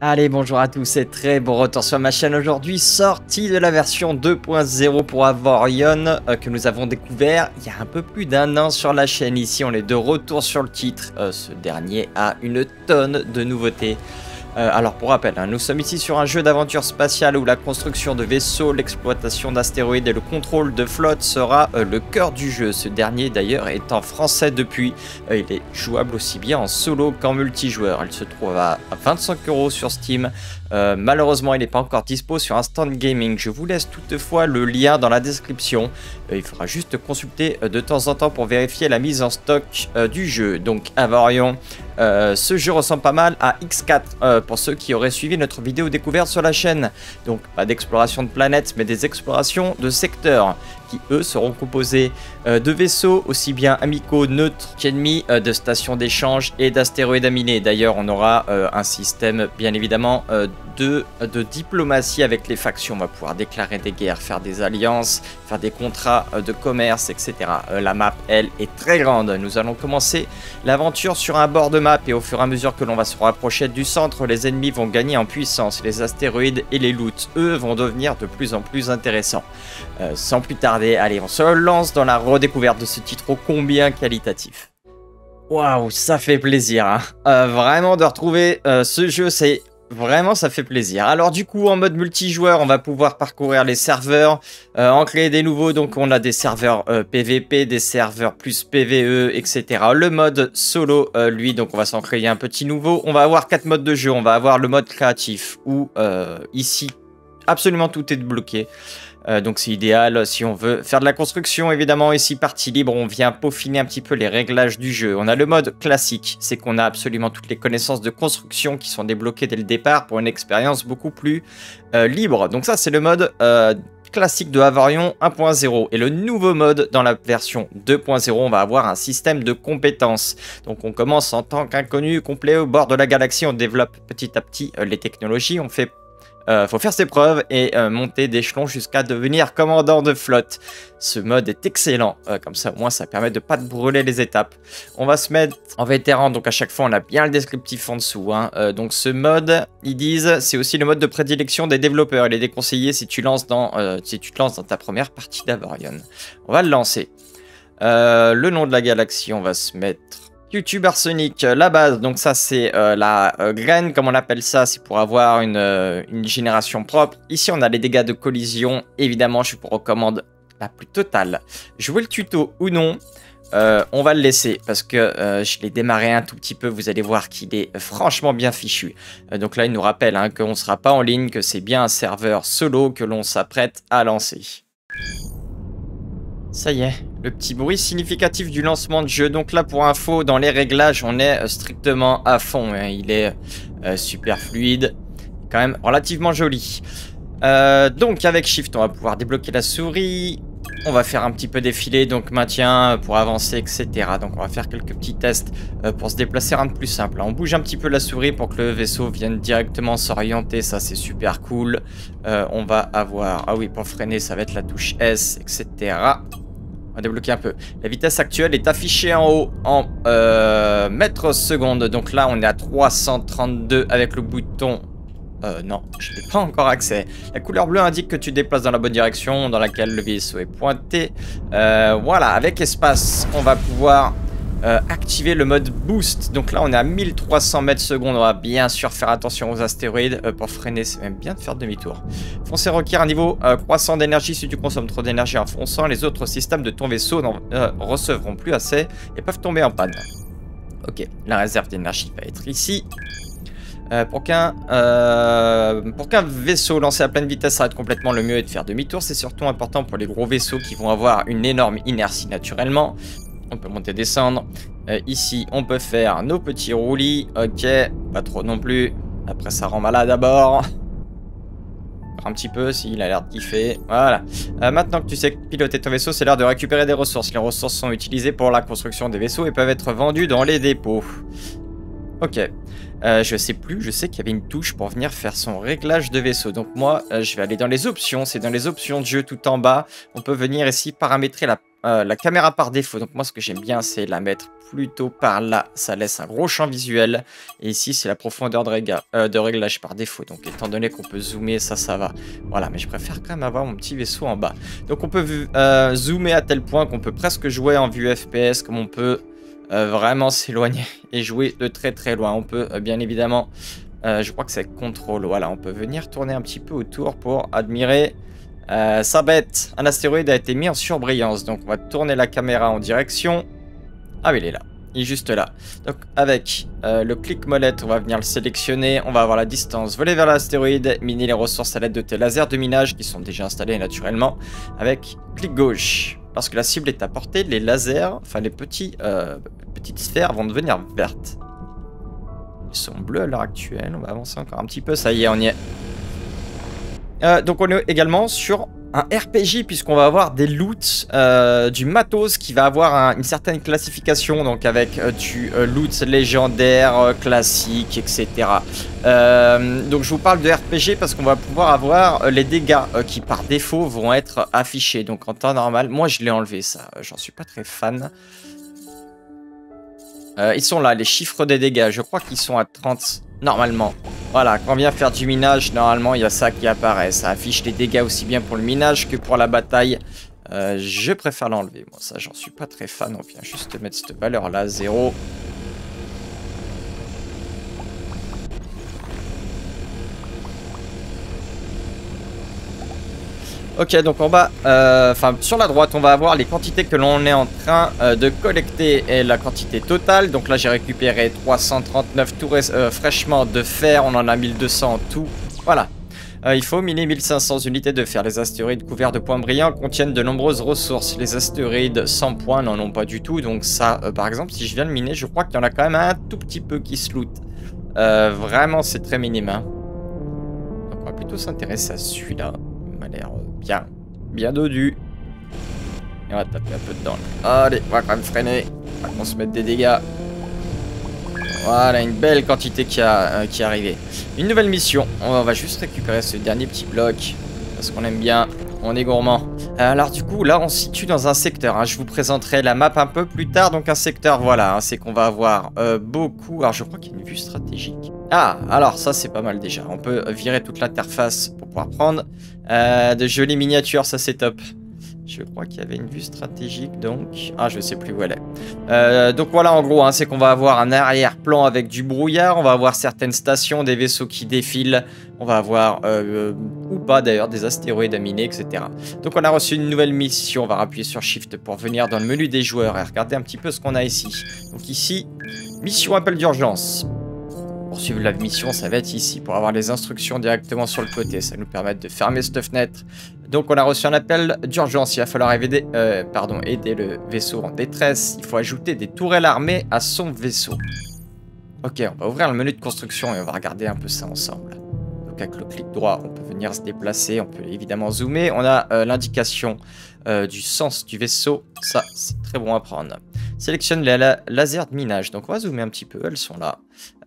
Allez, bonjour à tous et très bon retour sur ma chaîne aujourd'hui, sortie de la version 2.0 pour Avorion euh, que nous avons découvert il y a un peu plus d'un an sur la chaîne. Ici, on est de retour sur le titre. Euh, ce dernier a une tonne de nouveautés. Euh, alors pour rappel, hein, nous sommes ici sur un jeu d'aventure spatiale où la construction de vaisseaux, l'exploitation d'astéroïdes et le contrôle de flotte sera euh, le cœur du jeu. Ce dernier d'ailleurs est en français depuis. Euh, il est jouable aussi bien en solo qu'en multijoueur. Il se trouve à 25 euros sur Steam. Malheureusement, il n'est pas encore dispo sur Instant Gaming. Je vous laisse toutefois le lien dans la description. il faudra juste consulter de temps en temps pour vérifier la mise en stock du jeu. Donc Avarion, ce jeu ressemble pas mal à X4 pour ceux qui auraient suivi notre vidéo découverte sur la chaîne. Donc pas d'exploration de planètes, mais des explorations de secteurs qui eux seront composés euh, de vaisseaux aussi bien amicaux, neutres qu'ennemis, euh, de stations d'échange et d'astéroïdes à miner. D'ailleurs, on aura euh, un système bien évidemment de, de, diplomatie avec les factions. On va pouvoir déclarer des guerres, faire des alliances, faire des contrats de commerce, etc. la map, elle, est très grande. Nous allons commencer l'aventure sur un bord de map et au fur et à mesure que l'on va se rapprocher du centre, les ennemis vont gagner en puissance. Les astéroïdes et les loots, eux, vont devenir de plus en plus intéressants. sans plus tarder, Allez, on se lance dans la redécouverte de ce titre ô combien qualitatif. Waouh, ça fait plaisir. Hein. Euh, vraiment de retrouver euh, ce jeu, c'est Vraiment, ça fait plaisir. Alors du coup, en mode multijoueur, on va pouvoir parcourir les serveurs, euh, en créer des nouveaux. Donc on a des serveurs PVP, des serveurs plus PVE, etc. Le mode solo, lui, donc on va s'en créer un petit nouveau. On va avoir quatre modes de jeu. On va avoir le mode créatif, où ici, absolument tout est bloqué. Euh, donc c'est idéal si on veut faire de la construction évidemment. Ici partie libre, on vient peaufiner un petit peu les réglages du jeu. On a le mode classique, c'est qu'on a absolument toutes les connaissances de construction qui sont débloquées dès le départ pour une expérience beaucoup plus euh, libre. Donc ça c'est le mode euh, classique de Avarion 1.0 et le nouveau mode dans la version 2.0 on va avoir un système de compétences donc on commence en tant qu'inconnu complet au bord de la galaxie on développe petit à petit les technologies on fait euh, faut faire ses preuves et euh, monter d'échelon jusqu'à devenir commandant de flotte. Ce mode est excellent, euh, comme ça au moins ça permet de pas te brûler les étapes. On va se mettre en vétéran, donc à chaque fois on a bien le descriptif en dessous. Hein. donc ce mode, ils disent, c'est aussi le mode de prédilection des développeurs. Il est déconseillé si tu, lances dans, si tu te lances dans ta première partie d'Avorion. On va le lancer. le nom de la galaxie, on va se mettre YouTube Arsenic, euh, la base, donc ça c'est euh, la euh, graine, comme on appelle ça, c'est pour avoir une, génération propre. Ici on a les dégâts de collision, évidemment je vous recommande la plus totale. Jouer le tuto ou non, on va le laisser parce que je l'ai démarré un tout petit peu, vous allez voir qu'il est franchement bien fichu. donc là il nous rappelle hein, qu'on ne sera pas en ligne, que c'est bien un serveur solo que l'on s'apprête à lancer. Ça y est, le petit bruit significatif du lancement de jeu. Donc là, pour info, dans les réglages, on est euh, strictement à fond. Hein. Il est euh, super fluide, quand même relativement joli. Euh, donc avec Shift, on va pouvoir débloquer la souris. On va faire un petit peu défiler, donc maintien pour avancer, etc. Donc on va faire quelques petits tests pour se déplacer, rien de plus simple. On bouge un petit peu la souris pour que le vaisseau vienne directement s'orienter, ça c'est super cool. on va avoir, ah oui, pour freiner, ça va être la touche S, etc va débloquer un peu. La vitesse actuelle est affichée en haut en euh, mètres secondes. Donc là, on est à 332 avec le bouton... Euh, non, je n'ai pas encore accès. La couleur bleue indique que tu déplaces dans la bonne direction dans laquelle le vaisseau est pointé. Euh, voilà, avec espace, on va pouvoir euh, activer le mode boost. Donc là, on est à 1300 mètres secondes. On va bien sûr faire attention aux astéroïdes. Euh, pour freiner, c'est même bien de faire demi-tour. Foncer requiert un niveau croissant d'énergie. Si tu consommes trop d'énergie en fonçant, les autres systèmes de ton vaisseau n'en recevront plus assez et peuvent tomber en panne. Ok, la réserve d'énergie va être ici. Pour qu'un vaisseau lancé à pleine vitesse s'arrête complètement, le mieux est de faire demi-tour. C'est surtout important pour les gros vaisseaux qui vont avoir une énorme inertie naturellement. On peut monter, descendre. Euh, ici, on peut faire nos petits roulis. Ok, pas trop non plus. Après, ça rend malade d'abord. Un petit peu, s'il a l'air de kiffer. Voilà. Euh, maintenant que tu sais piloter ton vaisseau, c'est l'heure de récupérer des ressources. Les ressources sont utilisées pour la construction des vaisseaux et peuvent être vendues dans les dépôts. Ok. Euh, je sais plus, je sais qu'il y avait une touche pour venir faire son réglage de vaisseau. Donc moi, euh, je vais aller dans les options. C'est dans les options de jeu tout en bas. On peut venir ici paramétrer la, euh, la caméra par défaut. Donc moi, ce que j'aime bien, c'est la mettre plutôt par là. Ça laisse un gros champ visuel. Et ici, c'est la profondeur de, de, réglage par défaut. Donc étant donné qu'on peut zoomer, ça, ça va. Voilà, mais je préfère quand même avoir mon petit vaisseau en bas. Donc on peut zoomer à tel point qu'on peut presque jouer en vue FPS, comme on peut euh, vraiment s'éloigner et jouer de très très loin. On peut euh, bien évidemment, euh, je crois que c'est contrôle, voilà, on peut venir tourner un petit peu autour pour admirer sa bête. Un astéroïde a été mis en surbrillance, donc on va tourner la caméra en direction. Ah oui, il est là. Il est juste là. Donc avec le clic molette, on va venir le sélectionner. On va avoir la distance voler vers l'astéroïde, miner les ressources à l'aide de tes lasers de minage qui sont déjà installés naturellement. Avec clic gauche. Lorsque la cible est à portée, les lasers, enfin les petits, euh, petites sphères vont devenir vertes. Ils sont bleus à l'heure actuelle. On va avancer encore un petit peu. Ça y est, on y est. Euh, donc on est également sur un RPG puisqu'on va avoir des loots, euh, du matos qui va avoir une certaine classification, donc avec euh, du euh, loot légendaire, classique, etc. donc je vous parle de RPG parce qu'on va pouvoir avoir les dégâts qui par défaut vont être affichés. Donc en temps normal, moi je l'ai enlevé ça, j'en suis pas très fan. ils sont là, les chiffres des dégâts, je crois qu'ils sont à 30 normalement. Voilà, quand on vient faire du minage, normalement, il y a ça qui apparaît. Ça affiche les dégâts aussi bien pour le minage que pour la bataille. Euh, je préfère l'enlever. Moi, ça, j'en suis pas très fan. On vient juste mettre cette valeur-là, 0. Ok, donc en bas, euh, enfin sur la droite, on va avoir les quantités que l'on est en train euh, de collecter et la quantité totale. Donc là, j'ai récupéré 339 tout euh, fraîchement de fer, on en a 1200 en tout. Voilà. il faut miner 1500 unités de fer. Les astéroïdes couverts de points brillants contiennent de nombreuses ressources. Les astéroïdes sans points n'en ont pas du tout. Donc ça, par exemple, si je viens de miner, je crois qu'il y en a quand même un tout petit peu qui se loot. vraiment, c'est très minime. Hein. Donc on va plutôt s'intéresser à celui-là. Il m'a l'air Bien. Bien dodu. Et on va taper un peu dedans. Allez, on va quand même freiner. On se mettre des dégâts. Voilà, une belle quantité qui, a, euh, qui est arrivée. Une nouvelle mission. On va juste récupérer ce dernier petit bloc. Parce qu'on aime bien. On est gourmand. Euh, alors du coup, là, on se situe dans un secteur. Hein. Je vous présenterai la map un peu plus tard. Donc un secteur, voilà, hein, c'est qu'on va avoir euh, beaucoup... Alors je crois qu'il y a une vue stratégique. Ah, alors ça, c'est pas mal déjà. On peut virer toute l'interface pour pouvoir prendre euh, de jolies miniatures, ça c'est top. Je crois qu'il y avait une vue stratégique, donc... Ah, je sais plus où elle est. Euh, donc voilà, en gros, hein, c'est qu'on va avoir un arrière-plan avec du brouillard. On va avoir certaines stations, des vaisseaux qui défilent. On va avoir, euh, ou pas d'ailleurs, des astéroïdes à miner, etc. Donc on a reçu une nouvelle mission. On va appuyer sur Shift pour venir dans le menu des joueurs et regarder un petit peu ce qu'on a ici. Donc ici, mission appel d'urgence. Pour suivre la mission, ça va être ici pour avoir les instructions directement sur le côté. Ça nous permet de fermer cette fenêtre. Donc on a reçu un appel d'urgence. Il va falloir aider, euh, pardon, aider le vaisseau en détresse. Il faut ajouter des tourelles armées à son vaisseau. Ok, on va ouvrir le menu de construction et on va regarder un peu ça ensemble. Donc avec le clic droit, on peut venir se déplacer. On peut évidemment zoomer. On a euh, l'indication euh, du sens du vaisseau. Ça, c'est très bon à prendre. Sélectionne les lasers de minage. Donc on va zoomer un petit peu, elles sont là.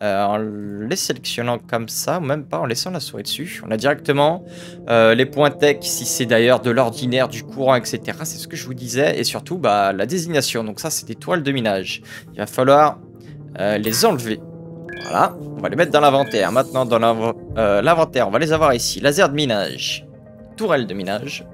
Euh, en les sélectionnant comme ça, ou même pas en laissant la souris dessus. On a directement euh, les points tech, si c'est d'ailleurs de l'ordinaire, du courant, etc. C'est ce que je vous disais. Et surtout, bah, la désignation. Donc ça, c'est des toiles de minage. Il va falloir euh, les enlever. Voilà, on va les mettre dans l'inventaire. Maintenant, dans l'inventaire, on va les avoir ici. Laser de minage, tourelle de minage,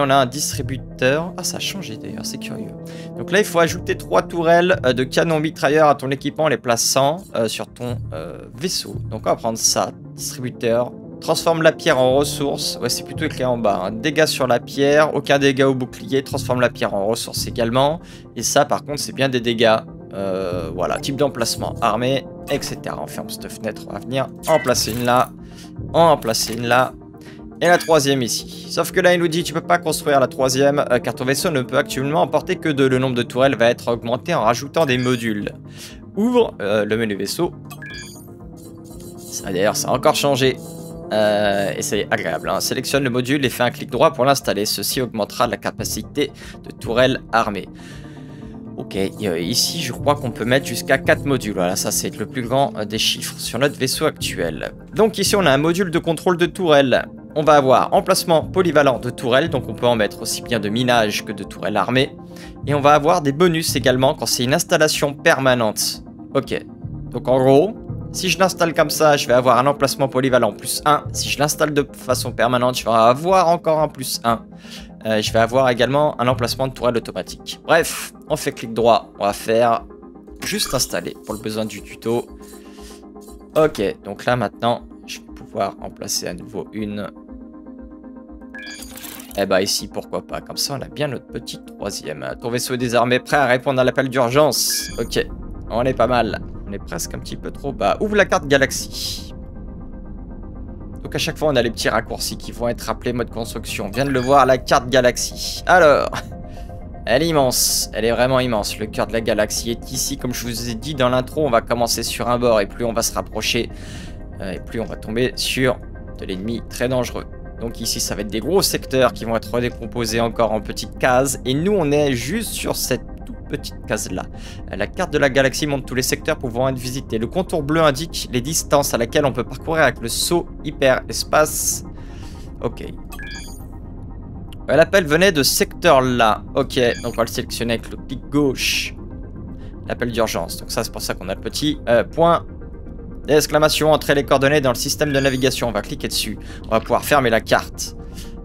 on a un distributeur. Ah, ça a changé d'ailleurs, c'est curieux. Donc là, il faut ajouter trois tourelles euh, de canon mitrailleur à ton équipement en les plaçant euh, sur ton euh, vaisseau. Donc on va prendre ça, distributeur. Transforme la pierre en ressource. Ouais, c'est plutôt écrit en bas. Hein. Dégâts sur la pierre, aucun dégât au bouclier. Transforme la pierre en ressource également. Et ça, par contre, c'est bien des dégâts. voilà, type d'emplacement, armée, etc. On ferme cette fenêtre, on va venir en placer une là, en placer une là, et la troisième ici. Sauf que là, il nous dit tu peux pas construire la troisième euh, car ton vaisseau ne peut actuellement emporter que deux. Le nombre de tourelles va être augmenté en rajoutant des modules. Ouvre euh, le menu vaisseau. Ça d'ailleurs, ça a encore changé. Euh, et c'est agréable. Hein. Sélectionne le module et fais un clic droit pour l'installer. Ceci augmentera la capacité de tourelles armées. Ok, Ok, ici je crois qu'on peut mettre jusqu'à 4 modules. Voilà, ça c'est le plus grand euh, des chiffres sur notre vaisseau actuel. Donc ici on a un module de contrôle de tourelle. On va avoir emplacement polyvalent de tourelle, donc on peut en mettre aussi bien de minage que de tourelle armée. Et on va avoir des bonus également quand c'est une installation permanente. Ok, donc en gros, si je l'installe comme ça, je vais avoir un emplacement polyvalent plus 1. Si je l'installe de façon permanente, je vais avoir encore un plus 1. Euh, je vais avoir également un emplacement de tourelle automatique. Bref, on fait clic droit. On va faire juste installer pour le besoin du tuto. Ok, donc là maintenant, je vais pouvoir en placer à nouveau une. Eh bah ici, pourquoi pas. Comme ça, on a bien notre petit troisième. Ton vaisseau est désarmé, prêt à répondre à l'appel d'urgence. Ok, on est pas mal. On est presque un petit peu trop bas. Ouvre la carte galaxie. Donc à chaque fois, on a les petits raccourcis qui vont être appelés mode construction. On vient de le voir, la carte galaxie. Alors, elle est immense. Elle est vraiment immense. Le cœur de la galaxie est ici. Comme je vous ai dit dans l'intro, on va commencer sur un bord. Et plus on va se rapprocher, euh, et plus on va tomber sur de l'ennemi très dangereux. Donc ici, ça va être des gros secteurs qui vont être redécomposés encore en petites cases. Et nous, on est juste sur cette petite case-là. La carte de la galaxie montre tous les secteurs pouvant être visités. Le contour bleu indique les distances à laquelle on peut parcourir avec le saut hyper-espace. Ok. L'appel venait de secteur là. Ok, donc on va le sélectionner avec le clic gauche. L'appel d'urgence. Donc ça, c'est pour ça qu'on a le petit euh, point d'exclamation. Entrer les coordonnées dans le système de navigation. On va cliquer dessus. On va pouvoir fermer la carte.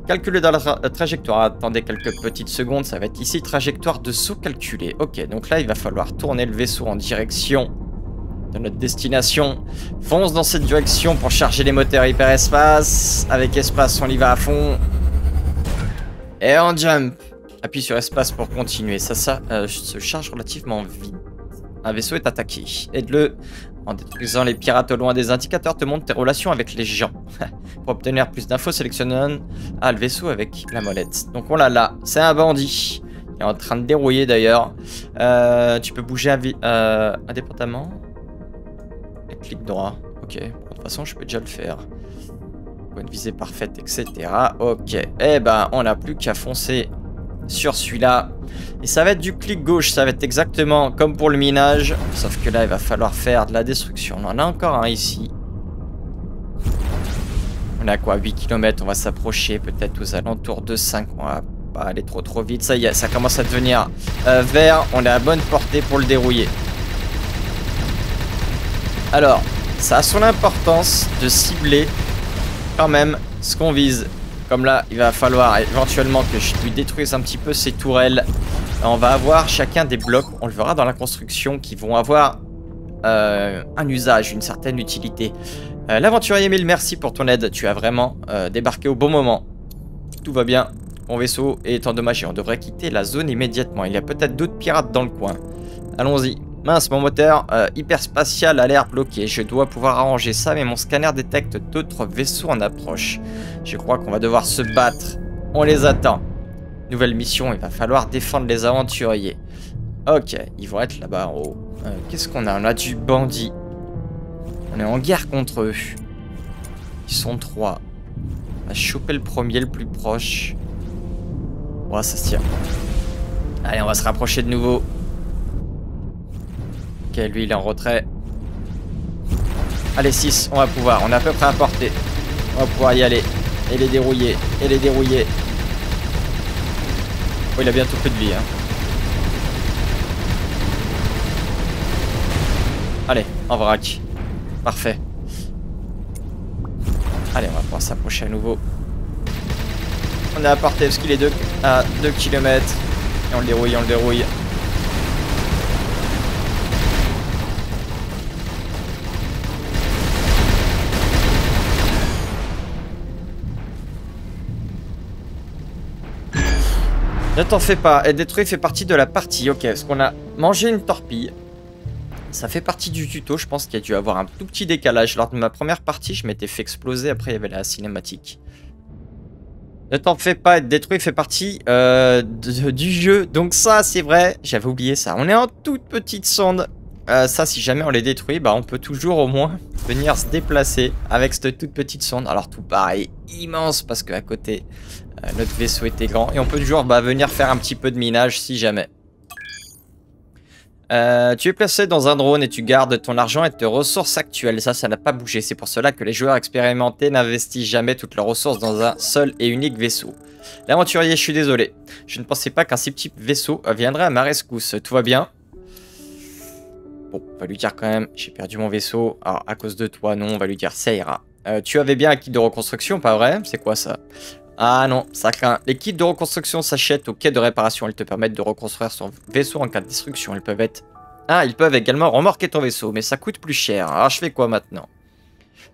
Calculer dans la euh, trajectoire. Attendez quelques petites secondes, ça va être ici. Trajectoire de saut calculée. Ok, donc là, il va falloir tourner le vaisseau en direction de notre destination. Fonce dans cette direction pour charger les moteurs hyperespace. Avec espace, on y va à fond. Et on jump. Appuie sur espace pour continuer. Ça, ça euh, se charge relativement vite. Un vaisseau est attaqué. Aide-le en détruisant les pirates au loin des indicateurs te montrent tes relations avec les gens. Pour obtenir plus d'infos, sélectionne ah, le vaisseau avec la molette. Donc on l'a là, c'est un bandit. Il est en train de dérouiller d'ailleurs. Euh, tu peux bouger euh, indépendamment. Et clic droit. Ok, de toute façon je peux déjà le faire. Bonne visée parfaite, etc. Ok, eh ben on n'a plus qu'à foncer sur celui-là. Et ça va être du clic gauche, ça va être exactement comme pour le minage. Sauf que là, il va falloir faire de la destruction. On en a encore un ici. On a quoi 8 km, on va s'approcher peut-être aux alentours de 5. On va pas aller trop trop vite. Ça y est, ça commence à devenir euh, vert. On est à bonne portée pour le dérouiller. Alors, ça a son importance de cibler quand même ce qu'on vise. Comme là, il va falloir éventuellement que je lui détruise un petit peu ses tourelles. On va avoir chacun des blocs, on le verra dans la construction, qui vont avoir euh, un usage, une certaine utilité. Euh, l'aventurier mille merci pour ton aide. Tu as vraiment euh, débarqué au bon moment. Tout va bien. Mon vaisseau est endommagé. On devrait quitter la zone immédiatement. Il y a peut-être d'autres pirates dans le coin. Allons-y. Mince, mon moteur euh, hyperspatial a l'air bloqué. Je dois pouvoir arranger ça, mais mon scanner détecte d'autres vaisseaux en approche. Je crois qu'on va devoir se battre. On les attend. Nouvelle mission, il va falloir défendre les aventuriers. Ok, ils vont être là-bas en haut. Euh, qu'est-ce qu'on a? On a du bandit. On est en guerre contre eux. Ils sont trois. On va choper le premier, le plus proche. Ouais, ça se tient. Allez, on va se rapprocher de nouveau. Ok, lui il est en retrait. Allez, 6, on va pouvoir. On est à peu près à portée. On va pouvoir y aller. Et les dérouiller. Et les dérouiller. Oh, il a bientôt plus de vie. Hein. Allez, en vrac. Parfait. Allez, on va pouvoir s'approcher à nouveau. On est à portée parce qu'il est à 2 km. Et on le dérouille, on le dérouille. Ne t'en fais pas, être détruit fait partie de la partie. Ok, est-ce qu'on a mangé une torpille Ça fait partie du tuto, je pense qu'il y a dû avoir un tout petit décalage. Lors de ma première partie, je m'étais fait exploser, après il y avait la cinématique. Ne t'en fais pas, être détruit fait partie euh, du jeu. Donc ça, c'est vrai, j'avais oublié ça. On est en toute petite sonde. Euh, ça, si jamais on les détruit, bah, on peut toujours au moins venir se déplacer avec cette toute petite sonde. Alors tout pareil, immense parce qu'à côté, euh, notre vaisseau était grand. Et on peut toujours bah, venir faire un petit peu de minage si jamais. Euh, tu es placé dans un drone et tu gardes ton argent et tes ressources actuelles. Ça, ça n'a pas bougé. C'est pour cela que les joueurs expérimentés n'investissent jamais toutes leurs ressources dans un seul et unique vaisseau. L'aventurier, je suis désolé. Je ne pensais pas qu'un si petit vaisseau viendrait à ma rescousse. Tout va bien? Bon, on va lui dire quand même, j'ai perdu mon vaisseau. Alors, à cause de toi, non, on va lui dire, ça ira. Euh, tu avais bien un kit de reconstruction, pas vrai? C'est quoi ça? Ah non, ça craint. Les kits de reconstruction s'achètent au quai de réparation. Ils te permettent de reconstruire son vaisseau en cas de destruction. Ils peuvent être... Ah, ils peuvent également remorquer ton vaisseau, mais ça coûte plus cher. Alors, je fais quoi maintenant?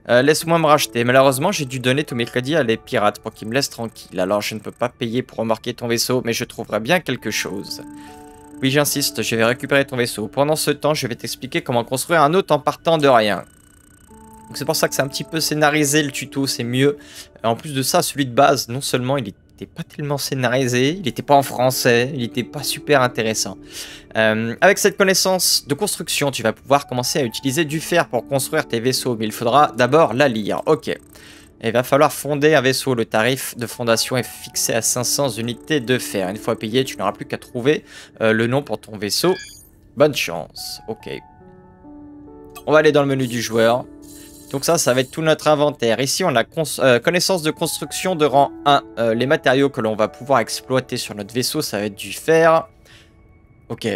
Euh, Laisse-moi me racheter. Malheureusement, j'ai dû donner tous mes crédits à les pirates pour qu'ils me laissent tranquille. Alors, je ne peux pas payer pour remorquer ton vaisseau, mais je trouverai bien quelque chose. Oui, j'insiste, je vais récupérer ton vaisseau. Pendant ce temps, je vais t'expliquer comment construire un autre en partant de rien. Donc c'est pour ça que c'est un petit peu scénarisé le tuto, c'est mieux. En plus de ça, celui de base, non seulement il n'était pas tellement scénarisé, il n'était pas en français, il n'était pas super intéressant. Euh, avec cette connaissance de construction, tu vas pouvoir commencer à utiliser du fer pour construire tes vaisseaux, mais il faudra d'abord la lire. Ok. Il va falloir fonder un vaisseau. Le tarif de fondation est fixé à 500 unités de fer. Une fois payé, tu n'auras plus qu'à trouver euh, le nom pour ton vaisseau. Bonne chance. Ok. On va aller dans le menu du joueur. Donc ça, ça va être tout notre inventaire. Ici, on a euh, connaissance de construction de rang 1. Euh, les matériaux que l'on va pouvoir exploiter sur notre vaisseau, ça va être du fer. Ok.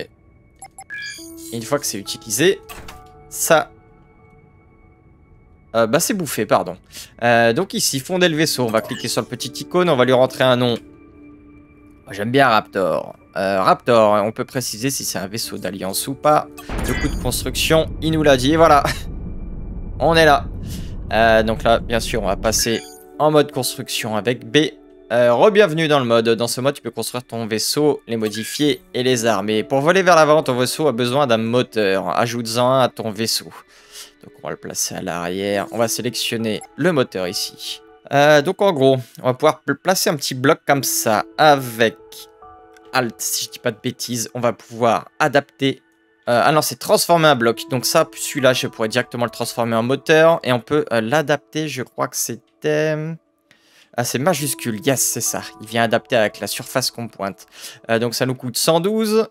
Une fois que c'est utilisé, ça euh, bah c'est bouffé, pardon. Donc ici, fonder le vaisseau. On va cliquer sur le petit icône, on va lui rentrer un nom. J'aime bien Raptor. Raptor, on peut préciser si c'est un vaisseau d'alliance ou pas. Le coût de construction, il nous l'a dit, voilà. on est là. donc là, bien sûr, on va passer en mode construction avec B. Re-bienvenue dans le mode. Dans ce mode, tu peux construire ton vaisseau, les modifier et les armer. Pour voler vers l'avant, ton vaisseau a besoin d'un moteur. Ajoute-en un à ton vaisseau. Donc on va le placer à l'arrière. On va sélectionner le moteur ici. Euh, donc en gros, on va pouvoir placer un petit bloc comme ça avec Alt, si je dis pas de bêtises. On va pouvoir adapter. Euh, ah non, c'est transformer un bloc. Donc ça, celui-là, je pourrais directement le transformer en moteur. Et on peut euh, l'adapter, je crois que c'était... Ah, c'est majuscule, yes, c'est ça. Il vient adapter avec la surface qu'on pointe. donc ça nous coûte 112.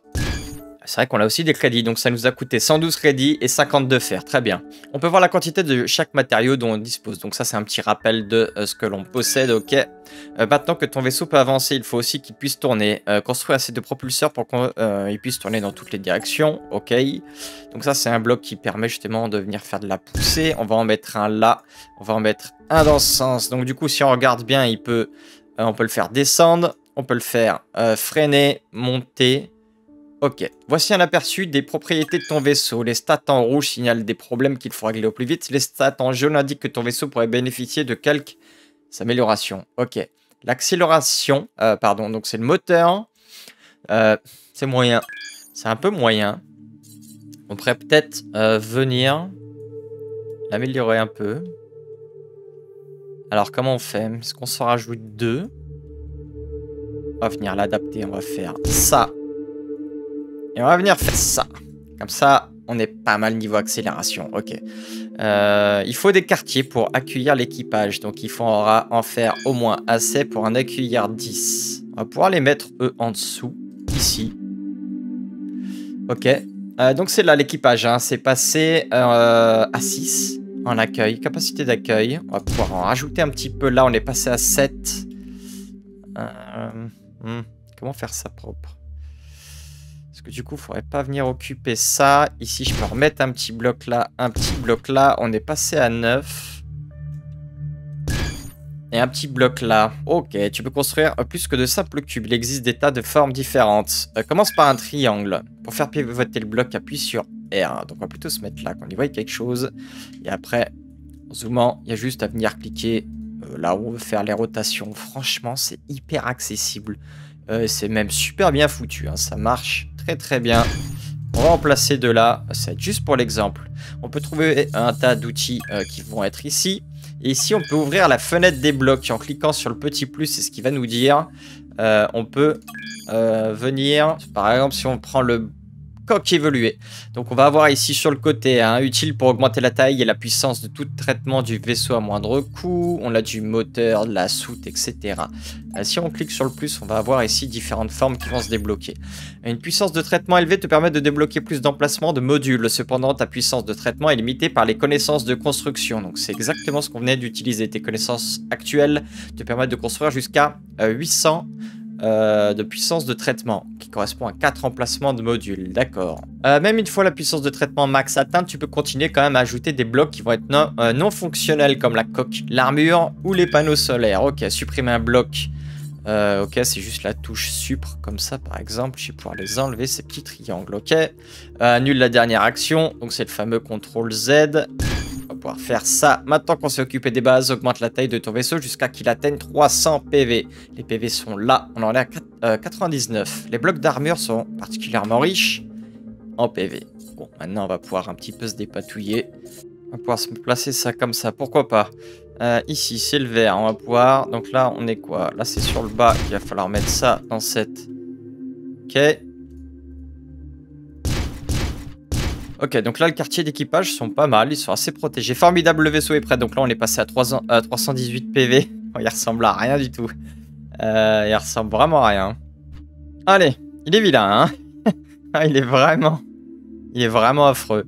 C'est vrai qu'on a aussi des crédits, donc ça nous a coûté 112 crédits et 52 fer, très bien. On peut voir la quantité de chaque matériau dont on dispose, donc ça c'est un petit rappel de euh, ce que l'on possède, ok. Euh, maintenant que ton vaisseau peut avancer, il faut aussi qu'il puisse tourner. Euh, construire assez de propulseurs pour qu'il puisse tourner dans toutes les directions, ok. Donc ça c'est un bloc qui permet justement de venir faire de la poussée. On va en mettre un là, on va en mettre un dans ce sens. Donc du coup si on regarde bien, on peut le faire descendre, on peut le faire freiner, monter, Ok, voici un aperçu des propriétés de ton vaisseau. Les stats en rouge signalent des problèmes qu'il faut régler au plus vite. Les stats en jaune indiquent que ton vaisseau pourrait bénéficier de quelques améliorations. Ok, l'accélération, euh, pardon, donc c'est le moteur. Euh, c'est moyen. C'est un peu moyen. On pourrait peut-être euh, venir l'améliorer un peu. Alors comment on fait? Est-ce qu'on s'en rajoute deux? On va venir l'adapter, on va faire ça et on va venir faire ça. Comme ça, on est pas mal niveau accélération. Ok. Euh, il faut des quartiers pour accueillir l'équipage. Donc il faudra en faire au moins assez pour en accueillir 10. On va pouvoir les mettre eux en dessous. Ici. Ok. Euh, donc c'est là l'équipage. Hein. C'est passé euh, à 6 en accueil. Capacité d'accueil. On va pouvoir en rajouter un petit peu. Là, on est passé à 7. Hmm. Comment faire ça propre? Que du coup, il faudrait pas venir occuper ça. Ici, je peux remettre un petit bloc là, un petit bloc là. On est passé à 9. Et un petit bloc là. Ok, tu peux construire plus que de simples cubes. Il existe des tas de formes différentes. Euh, commence par un triangle. Pour faire pivoter le bloc, appuie sur R. Donc on va plutôt se mettre là, qu'on y voit quelque chose. Et après, en zoomant, il y a juste à venir cliquer euh, là où on veut faire les rotations. Franchement, c'est hyper accessible. Euh, c'est même super bien foutu. Hein. Ça marche Très très bien. On va en placer deux là, c'est juste pour l'exemple. On peut trouver un tas d'outils euh, qui vont être ici. Et ici, on peut ouvrir la fenêtre des blocs en cliquant sur le petit plus, c'est ce qui va nous dire. Euh, on peut euh, venir, par exemple, si on prend le coque évoluée. Donc on va avoir ici sur le côté, hein, utile pour augmenter la taille et la puissance de tout traitement du vaisseau à moindre coût. On a du moteur, de la soute, etc. Euh, si on clique sur le plus, on va avoir ici différentes formes qui vont se débloquer. Une puissance de traitement élevée te permet de débloquer plus d'emplacements de modules. Cependant, ta puissance de traitement est limitée par les connaissances de construction. Donc c'est exactement ce qu'on venait d'utiliser. Tes connaissances actuelles te permettent de construire jusqu'à 800 euh, de puissance de traitement, qui correspond à 4 emplacements de modules, d'accord. Euh, même une fois la puissance de traitement max atteinte, tu peux continuer quand même à ajouter des blocs qui vont être non, euh, fonctionnels, comme la coque, l'armure ou les panneaux solaires. Ok, supprimer un bloc. ok, c'est juste la touche supre, comme ça par exemple. Je vais pouvoir les enlever, ces petits triangles, ok. annule la dernière action, donc c'est le fameux CTRL Z pouvoir faire ça. Maintenant qu'on s'est occupé des bases, augmente la taille de ton vaisseau jusqu'à qu'il atteigne 300 PV. Les PV sont là, on en est à 99. Euh, Les blocs d'armure sont particulièrement riches en PV. Bon, maintenant on va pouvoir un petit peu se dépatouiller. On va pouvoir se placer ça comme ça, pourquoi pas? Euh, ici, c'est le vert, on va pouvoir... Donc là, on est quoi? Là, c'est sur le bas, il va falloir mettre ça dans cette... Ok. Ok, donc là, le quartier d'équipage sont pas mal, ils sont assez protégés. Formidable, le vaisseau est prêt. Donc là, on est passé à, 318 PV. il ressemble à rien du tout. Euh, il ressemble vraiment à rien. Allez, il est vilain, hein ah, Il est vraiment... Il est vraiment affreux.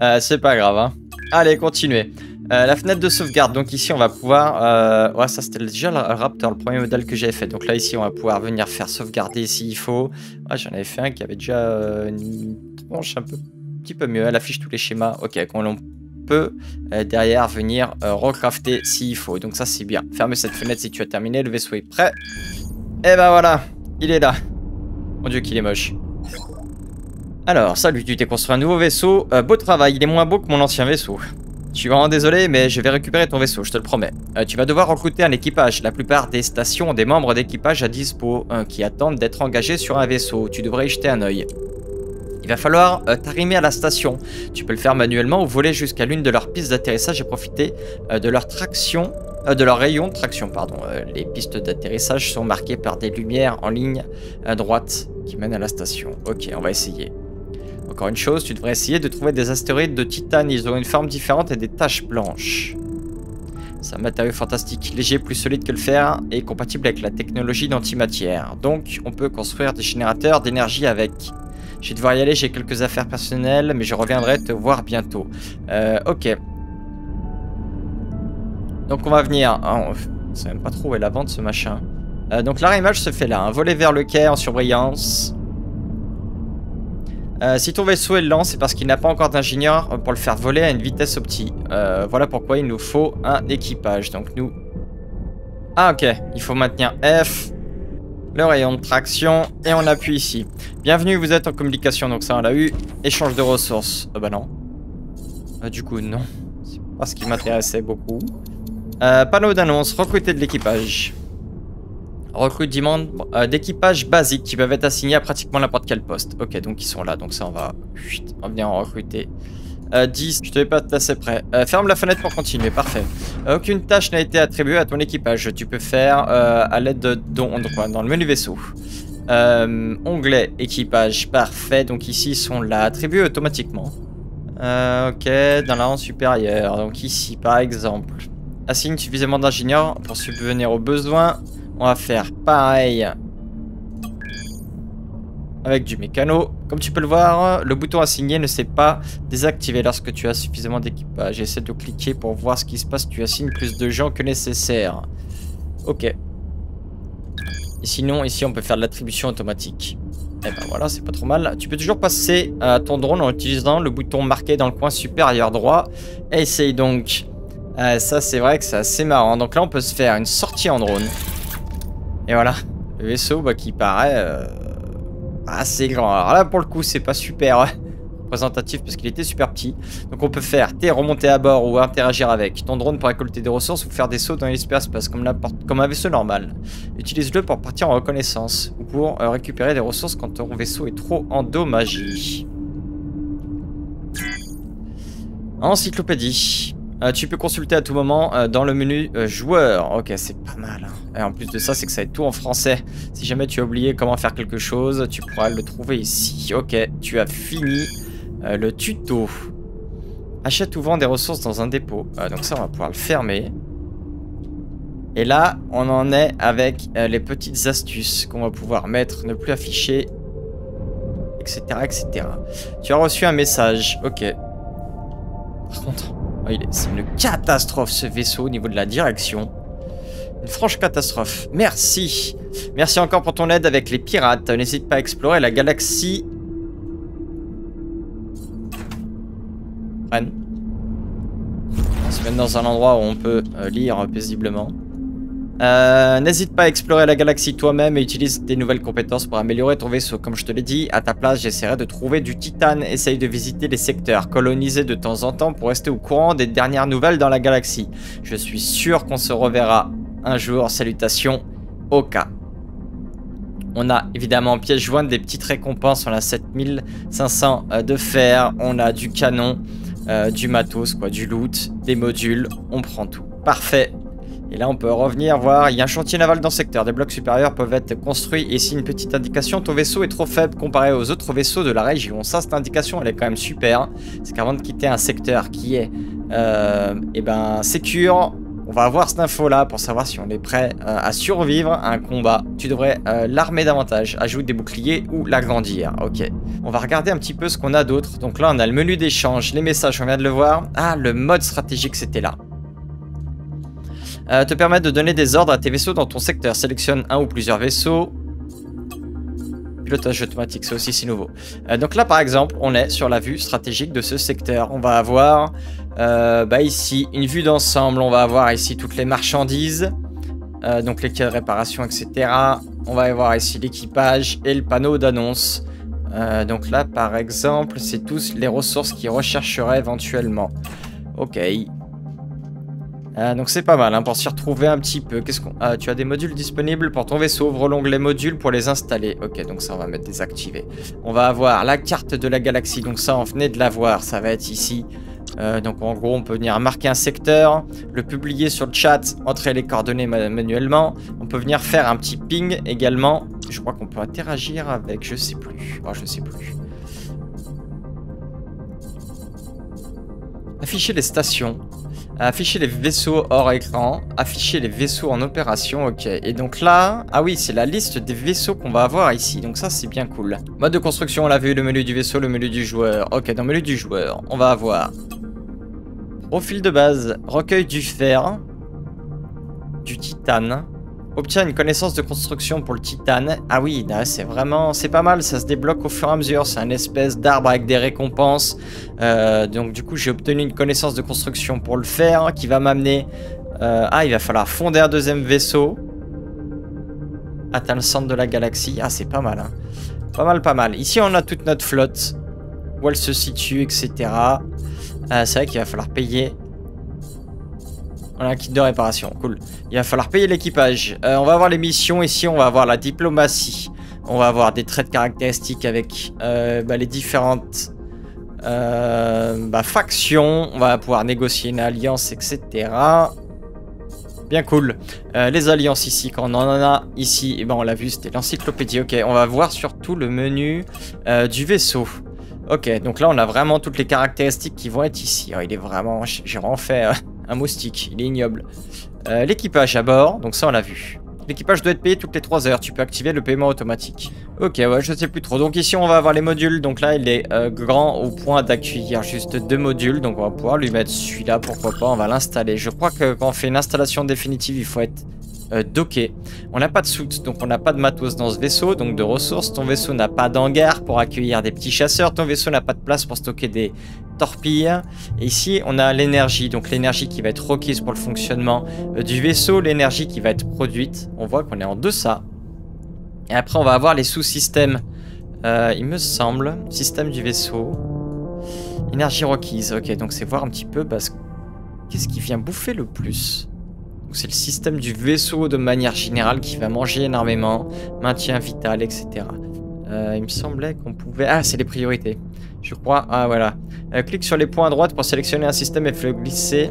Euh, c'est pas grave, hein. Allez, continuez. Euh, la fenêtre de sauvegarde, donc ici on va pouvoir... Ouais, ça c'était déjà le Raptor, le premier modèle que j'avais fait. Donc là ici on va pouvoir venir faire sauvegarder s'il faut. Ouais, J'en avais fait un qui avait déjà une tronche un peu petit peu mieux. Elle affiche tous les schémas. Ok, qu'on l'on peut euh, derrière venir euh, recrafter s'il faut. Donc ça, c'est bien. Ferme cette fenêtre si tu as terminé. Le vaisseau est prêt. Et ben voilà, il est là. Mon dieu, qu'il est moche. Alors, salut, tu t'es construit un nouveau vaisseau. Euh, beau travail, il est moins beau que mon ancien vaisseau. Je suis vraiment désolé, mais je vais récupérer ton vaisseau, je te le promets. tu vas devoir recruter un équipage. La plupart des stations ont des membres d'équipage à dispo qui attendent d'être engagés sur un vaisseau. Tu devrais y jeter un œil. Il va falloir euh, t'arrimer à la station. Tu peux le faire manuellement ou voler jusqu'à l'une de leurs pistes d'atterrissage et profiter euh, de leur traction, euh, de leur rayon de traction, pardon. les pistes d'atterrissage sont marquées par des lumières en ligne à droite qui mènent à la station. Ok, on va essayer. Encore une chose, tu devrais essayer de trouver des astéroïdes de titane. Ils ont une forme différente et des taches blanches. C'est un matériau fantastique, léger, plus solide que le fer et compatible avec la technologie d'antimatière. Donc, on peut construire des générateurs d'énergie avec. Je vais devoir y aller, j'ai quelques affaires personnelles, mais je reviendrai te voir bientôt. Euh, ok. Donc on va venir... Oh, on sait même pas trop où est la vente ce machin. Euh, donc l'arrimage se fait là, un volet vers le quai en surbrillance. Euh, si ton vaisseau est lent, c'est parce qu'il n'a pas encore d'ingénieur pour le faire voler à une vitesse. Euh, voilà pourquoi il nous faut un équipage. Donc nous... Ah ok, il faut maintenir F, le rayon de traction et on appuie ici. Bienvenue, vous êtes en communication, donc ça on l'a eu. Échange de ressources. Ah bah non. Ah, du coup, non. C'est pas ce qui m'intéressait beaucoup. Euh, panneau d'annonce, recruter de l'équipage. Recrutement euh, d'équipage basique qui peuvent être assignés à pratiquement n'importe quel poste. Ok, donc ils sont là, donc ça on va, on va venir en recruter. 10, euh, je te vais pas assez près. Euh, ferme la fenêtre pour continuer, parfait. Euh, aucune tâche n'a été attribuée à ton équipage. Tu peux faire à l'aide de dans le menu vaisseau. onglet équipage, parfait. Donc ici ils sont là, attribués automatiquement. ok, dans la rang supérieure. Donc ici par exemple. Assigne suffisamment d'ingénieurs pour subvenir aux besoins. On va faire pareil avec du mécano. Comme tu peux le voir, le bouton assigné ne s'est pas désactivé lorsque tu as suffisamment d'équipage. J'essaie de cliquer pour voir ce qui se passe. Tu assignes plus de gens que nécessaire. Ok. Et sinon, ici, on peut faire de l'attribution automatique. Et eh ben voilà, c'est pas trop mal. Tu peux toujours passer à ton drone en utilisant le bouton marqué dans le coin supérieur droit. essaye donc. Euh, ça, c'est vrai que c'est assez marrant. Donc là, on peut se faire une sortie en drone. Et voilà. Le vaisseau bah, qui paraît... Euh, assez grand. Alors là, pour le coup, c'est pas super représentatif parce qu'il était super petit. Donc on peut faire T, remonter à bord ou interagir avec ton drone pour récolter des ressources ou faire des sauts dans l'espace comme, comme un vaisseau normal. Utilise-le pour partir en reconnaissance ou pour euh, récupérer des ressources quand ton vaisseau est trop endommagé. Encyclopédie. Euh, tu peux consulter à tout moment euh, dans le menu euh, joueur. Ok, c'est pas mal. hein. Et en plus de ça, c'est que ça être tout en français. Si jamais tu as oublié comment faire quelque chose, tu pourras le trouver ici. Ok, tu as fini euh, le tuto. Achète ou vend des ressources dans un dépôt. Donc ça, on va pouvoir le fermer. Et là, on en est avec les petites astuces qu'on va pouvoir mettre, ne plus afficher, etc., etc. Tu as reçu un message. Ok. Par contre, oh, il est- c'est une catastrophe ce vaisseau au niveau de la direction. Une franche catastrophe. Merci. Merci encore pour ton aide avec les pirates. N'hésite pas à explorer la galaxie. On se met dans un endroit où on peut euh, lire paisiblement. Euh, N'hésite pas à explorer la galaxie toi-même et utilise des nouvelles compétences pour améliorer ton vaisseau. Comme je te l'ai dit, à ta place, j'essaierai de trouver du titane. Essaye de visiter les secteurs, coloniser de temps en temps pour rester au courant des dernières nouvelles dans la galaxie. Je suis sûr qu'on se reverra un jour. Salutations, Oka. On a évidemment en pièce jointe des petites récompenses. On a 7500 euh, de fer, on a du canon, euh, du matos, quoi, du loot, des modules. On prend tout. Parfait. Et là, on peut revenir voir. Il y a un chantier naval dans le secteur. Des blocs supérieurs peuvent être construits. Ici, une petite indication. Ton vaisseau est trop faible comparé aux autres vaisseaux de la région. Ça, cette indication, elle est quand même super. C'est qu'avant de quitter un secteur qui est, euh, eh ben, sécure, on va avoir cette info-là pour savoir si on est prêt euh, à survivre à un combat. Tu devrais euh, l'armer davantage. Ajoute des boucliers ou l'agrandir. Ok. On va regarder un petit peu ce qu'on a d'autre. Donc là, on a le menu d'échange, les messages, on vient de le voir. Ah, le mode stratégique, c'était là. Euh, te permettre de donner des ordres à tes vaisseaux dans ton secteur. Sélectionne un ou plusieurs vaisseaux. Pilotage automatique, c'est aussi si nouveau. Euh, donc là, par exemple, on est sur la vue stratégique de ce secteur. On va avoir euh, bah ici une vue d'ensemble. On va avoir ici toutes les marchandises. donc les quais de réparation, etc. On va avoir ici l'équipage et le panneau d'annonce. Donc là, par exemple, c'est tous les ressources qu'ils rechercheraient éventuellement. Ok. Euh, donc c'est pas mal hein, pour s'y retrouver un petit peu. Qu'est-ce qu'on ah, Tu as des modules disponibles pour ton vaisseau. Ouvre l'onglet modules pour les installer. Ok, donc ça on va mettre désactivé. On va avoir la carte de la galaxie. Donc ça on venait de la voir. Ça va être ici. Euh, donc en gros on peut venir marquer un secteur, le publier sur le chat, entrer les coordonnées ma- manuellement. On peut venir faire un petit ping également. Je crois qu'on peut interagir avec, je sais plus. Oh, je sais plus. Afficher les stations. Afficher les vaisseaux hors écran. Afficher les vaisseaux en opération. Ok. Et donc là, ah oui, c'est la liste des vaisseaux qu'on va avoir ici. Donc ça, c'est bien cool. Mode de construction, on l'a vu. Le menu du vaisseau, le menu du joueur. Ok, dans le menu du joueur, on va avoir profil de base, recueil du fer, du titane. Obtient une connaissance de construction pour le titane. Ah oui, c'est vraiment, c'est pas mal. Ça se débloque au fur et à mesure. C'est un espèce d'arbre avec des récompenses. Euh, donc du coup, j'ai obtenu une connaissance de construction pour le fer qui va m'amener. euh, ah, il va falloir fonder un deuxième vaisseau. Atteindre le centre de la galaxie. Ah, c'est pas mal. Hein. Pas mal, pas mal. Ici, on a toute notre flotte. Où elle se situe, etc. Euh, c'est vrai qu'il va falloir payer. On a un kit de réparation, cool. Il va falloir payer l'équipage. Euh, on va avoir les missions ici, on va avoir la diplomatie. On va avoir des traits de caractéristiques avec euh, bah, les différentes euh, bah, factions. On va pouvoir négocier une alliance, etc. Bien cool. Les alliances ici, quand on en a ici, et ben on l'a vu, c'était l'encyclopédie. Ok, on va voir surtout le menu du vaisseau. Ok, donc là on a vraiment toutes les caractéristiques qui vont être ici. Oh, il est vraiment, j'ai vraiment fait un moustique, il est ignoble. Euh, L'équipage à bord, donc ça on l'a vu. L'équipage doit être payé toutes les 3 heures, tu peux activer le paiement automatique. Ok, ouais, je sais plus trop. Donc ici on va avoir les modules, donc là il est euh, grand au point d'accueillir juste deux modules, donc on va pouvoir lui mettre celui-là, pourquoi pas, on va l'installer. Je crois que quand on fait une installation définitive, il faut être euh. On n'a pas de soute, donc on n'a pas de matos dans ce vaisseau, donc de ressources. Ton vaisseau n'a pas d'hangar pour accueillir des petits chasseurs. Ton vaisseau n'a pas de place pour stocker des torpilles. Ici, on a l'énergie, donc l'énergie qui va être requise pour le fonctionnement euh, du vaisseau, l'énergie qui va être produite. On voit qu'on est en deçà. Et après, on va avoir les sous-systèmes. Euh, il me semble, système du vaisseau. Énergie requise, ok, donc c'est voir un petit peu qu'est-ce qui vient bouffer le plus? C'est le système du vaisseau de manière générale qui va manger énormément, maintien vital, etc. Euh, il me semblait qu'on pouvait... Ah, c'est les priorités. Je crois... Ah, voilà. Euh, clique sur les points à droite pour sélectionner un système et le glisser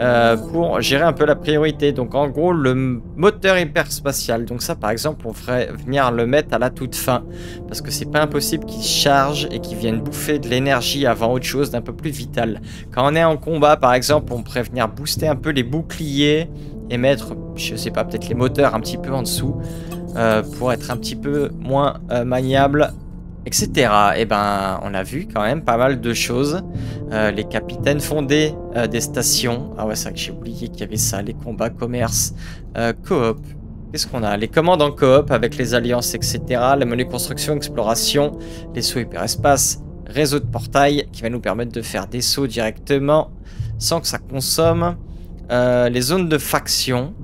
euh, pour gérer un peu la priorité. Donc en gros, le moteur hyperspatial. Donc ça, par exemple, on ferait venir le mettre à la toute fin. Parce que c'est pas impossible qu'il charge et qu'il vienne bouffer de l'énergie avant autre chose d'un peu plus vital. Quand on est en combat, par exemple, on pourrait venir booster un peu les boucliers et mettre, je sais pas, peut-être les moteurs un petit peu en dessous. Euh, pour être un petit peu moins euh, maniable etc. Et eh ben, on a vu quand même pas mal de choses. Euh, les capitaines fondés euh, des stations. Ah ouais, c'est vrai que j'ai oublié qu'il y avait ça. Les combats, commerce, coop. Qu'est-ce qu'on a? Les commandes en coop avec les alliances, etc. La monnaie construction, exploration, les sauts hyperespace, réseau de portail qui va nous permettre de faire des sauts directement sans que ça consomme. Les zones de faction.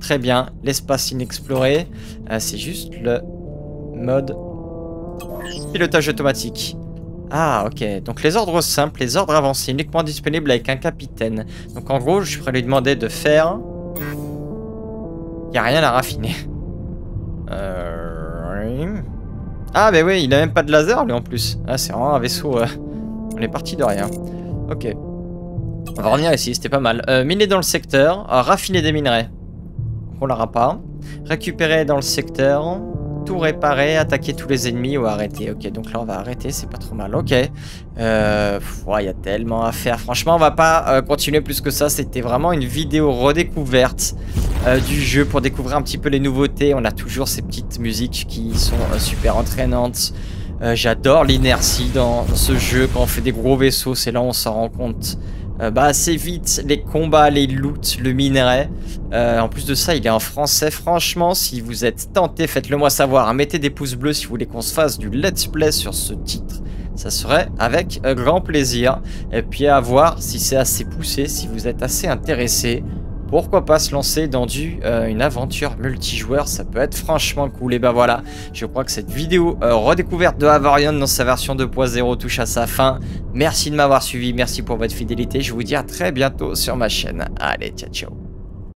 Très bien. L'espace inexploré. c'est juste le mode Pilotage automatique. Ah, ok. Donc les ordres simples, les ordres avancés, uniquement disponibles avec un capitaine. Donc en gros, je pourrais lui demander de faire... Il a rien à raffiner. Euh... Ah, mais oui, il a même pas de laser, lui, en plus. Ah, c'est vraiment un vaisseau... Euh, on est parti de rien. Ok. On va revenir ici, c'était pas mal. Euh, miner dans le secteur, raffiner des minerais. On l'aura pas. Récupérer dans le secteur tout réparer, attaquer tous les ennemis ou arrêter. Ok, donc là on va arrêter, c'est pas trop mal. Ok. Euh, il y a tellement à faire. Franchement, on va pas euh, continuer plus que ça. C'était vraiment une vidéo redécouverte euh, du jeu pour découvrir un petit peu les nouveautés. On a toujours ces petites musiques qui sont super entraînantes. J'adore l'inertie dans, ce jeu. Quand on fait des gros vaisseaux, c'est là où on s'en rend compte euh, bah, assez vite les combats, les loots, le minerai. Euh, en plus de ça, il est en français. Franchement, si vous êtes tenté, faites-le moi savoir. Hein. Mettez des pouces bleus si vous voulez qu'on se fasse du let's play sur ce titre. Ça serait avec euh, grand plaisir. Et puis à voir si c'est assez poussé, si vous êtes assez intéressé pourquoi pas se lancer dans du, euh, une aventure multijoueur, ça peut être franchement cool. Et ben voilà, je crois que cette vidéo euh, redécouverte de Havarion dans sa version 2.0 touche à sa fin. Merci de m'avoir suivi, merci pour votre fidélité, je vous dis à très bientôt sur ma chaîne. Allez, ciao ciao